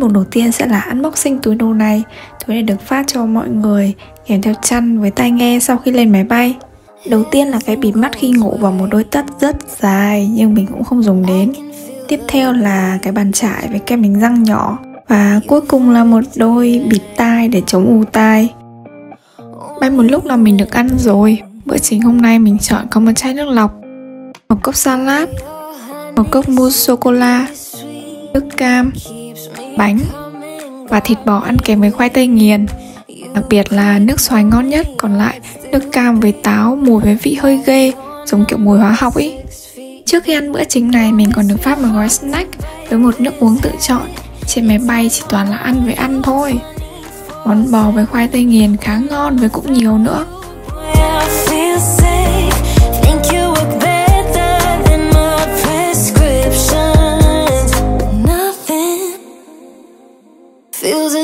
mục đầu tiên sẽ là unboxing túi đồ này. Túi này được phát cho mọi người, kèm theo chăn với tai nghe sau khi lên máy bay. Đầu tiên là cái bịt mắt khi ngủ và một đôi tất rất dài, nhưng mình cũng không dùng đến. Tiếp theo là cái bàn chải với kem đánh răng nhỏ. Và cuối cùng là một đôi bịt tai để chống ù tai. Bay một lúc là mình được ăn rồi. Bữa chính hôm nay mình chọn có một chai nước lọc, Một cốc salad, Một cốc mousse sô-cô-la Nước cam. Bánh Và thịt bò ăn kèm với khoai tây nghiền. Đặc biệt là nước xoài ngon nhất, Còn lại nước cam với táo, mùi với vị hơi ghê, Giống kiểu mùi hóa học ý. Trước khi ăn bữa chính này, mình còn được phát một gói snack với một nước uống tự chọn. Trên máy bay chỉ toàn là ăn với ăn thôi. Món bò với khoai tây nghiền khá ngon với cũng nhiều nữa.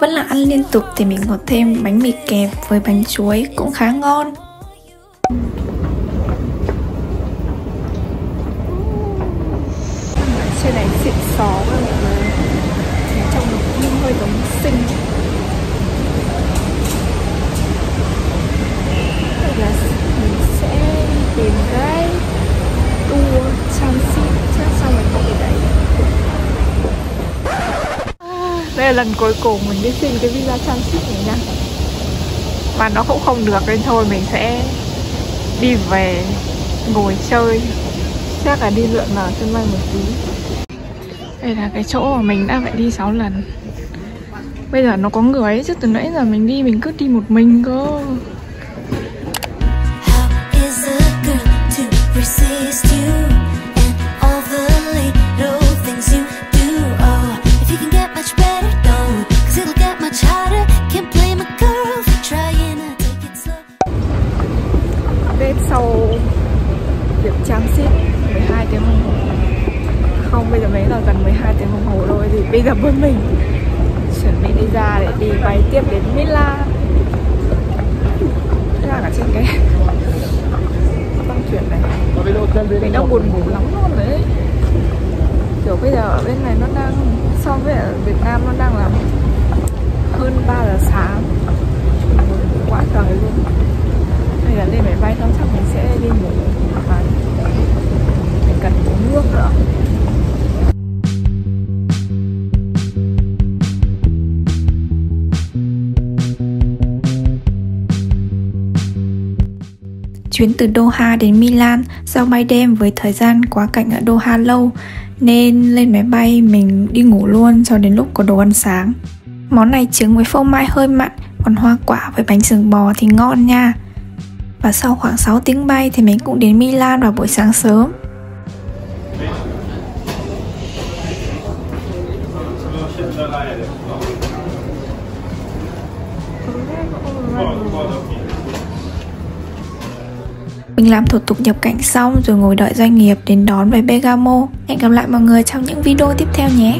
Vẫn là ăn liên tục thì mình có thêm bánh mì kẹp với bánh chuối cũng khá ngon. Trên này xịn xó mọi người Trong nó hơi giống xinh Đây là mình sẽ tìm cái tour transit chắc xong mình không đi đấy đây là lần cuối cùng mình đi xin cái visa transit này nha. Mà nó cũng không được nên thôi, mình sẽ đi về, ngồi chơi. Chắc là đi lượn ở sân bay một tí. Đây là cái chỗ mà mình đã phải đi 6 lần. Bây giờ nó có người ấy, chứ từ nãy giờ mình đi mình cứ đi một mình cơ. Receive sau việc trang ship 12 tiếng đồng hồ. Không, bây giờ mấy là gần 12 tiếng đồng hồ rồi Thì bây giờ bên mình. Chuẩn bị đi ra để đi bay tiếp đến Milan Đang ở trên cái băng chuyển này. Mình đang buồn ngủ lắm luôn đấy. Kiểu bây giờ ở bên này nó đang so với ở Việt Nam nó đang là hơn 3 giờ sáng. Quá trời luôn hay là lên máy bay xong chắc mình sẽ đi ngủ và mình cần uống nước nữa Chuyến từ Doha đến Milan sau bay đêm với thời gian quá cảnh ở Doha lâu nên lên máy bay mình đi ngủ luôn cho đến lúc có đồ ăn sáng. Món này trứng với phô mai hơi mặn, còn hoa quả với bánh sừng bò thì ngon nha. Và sau khoảng 6 tiếng bay thì mình cũng đến Milan vào buổi sáng sớm. Mình làm thủ tục nhập cảnh xong rồi ngồi đợi doanh nghiệp đến đón về Bergamo Hẹn gặp lại mọi người trong những video tiếp theo nhé.